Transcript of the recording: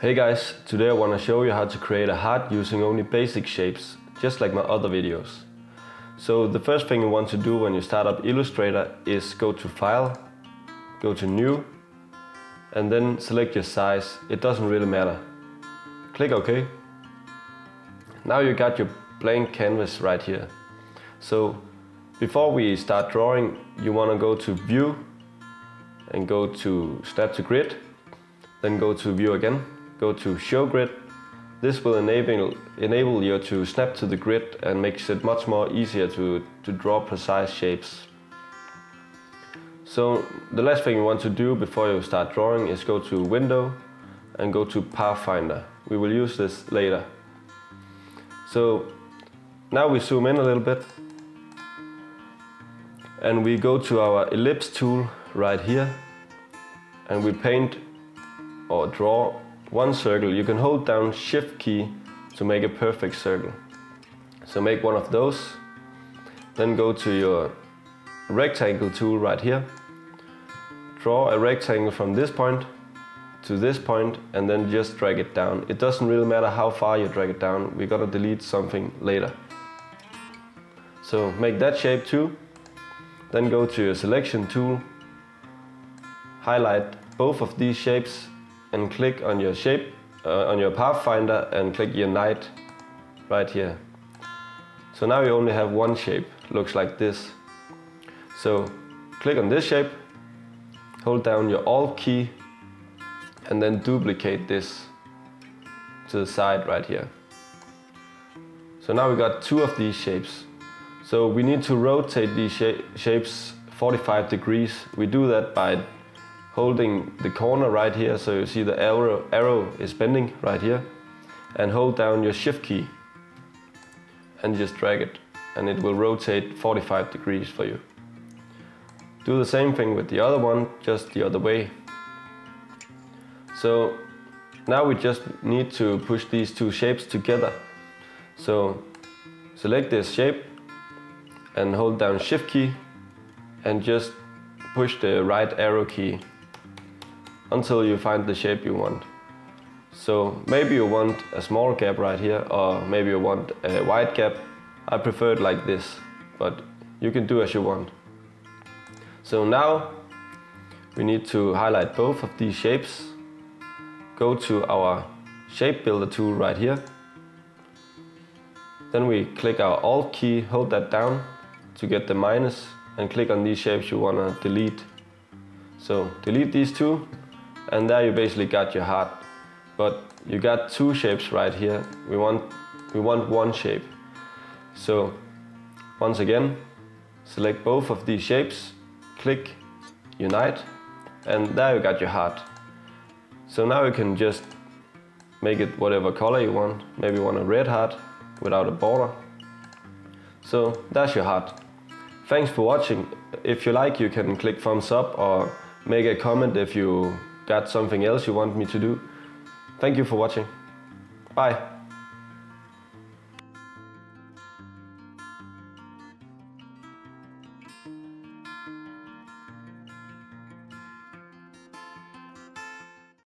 Hey guys, today I want to show you how to create a heart using only basic shapes, just like my other videos. So the first thing you want to do when you start up Illustrator is go to File, go to New, and then select your size. It doesn't really matter. Click OK. Now you got your blank canvas right here. So before we start drawing, you want to go to View and go to Snap to Grid, then go to View again, go to Show Grid. This will enable, enable you to snap to the grid and makes it much more easier to, to draw precise shapes. So the last thing you want to do before you start drawing is go to Window and go to Pathfinder. We will use this later. So now we zoom in a little bit and we go to our ellipse tool right here and we paint or draw one circle. You can hold down shift key to make a perfect circle. So make one of those, then go to your rectangle tool right here. Draw a rectangle from this point to this point and then just drag it down. It doesn't really matter how far you drag it down, we're gonna delete something later. So make that shape too, then go to your selection tool, highlight both of these shapes and click on your shape, uh, on your pathfinder and click your unite right here. So now you only have one shape, looks like this. So click on this shape, hold down your Alt key and then duplicate this to the side right here. So now we got two of these shapes. So we need to rotate these sh shapes 45 degrees. We do that by holding the corner right here so you see the arrow, arrow is bending right here and hold down your shift key and just drag it and it will rotate 45 degrees for you. Do the same thing with the other one, just the other way. So now we just need to push these two shapes together. So select this shape and hold down shift key and just push the right arrow key until you find the shape you want. So maybe you want a small gap right here or maybe you want a wide gap. I prefer it like this, but you can do as you want. So now we need to highlight both of these shapes. Go to our shape builder tool right here. Then we click our Alt key, hold that down to get the minus and click on these shapes you want to delete. So delete these two and there you basically got your heart. But you got two shapes right here. We want, we want one shape. So once again, select both of these shapes, click unite, and there you got your heart. So now you can just make it whatever color you want. Maybe you want a red heart without a border. So that's your heart. Thanks for watching. If you like, you can click thumbs up or make a comment if you got something else you want me to do. Thank you for watching. Bye.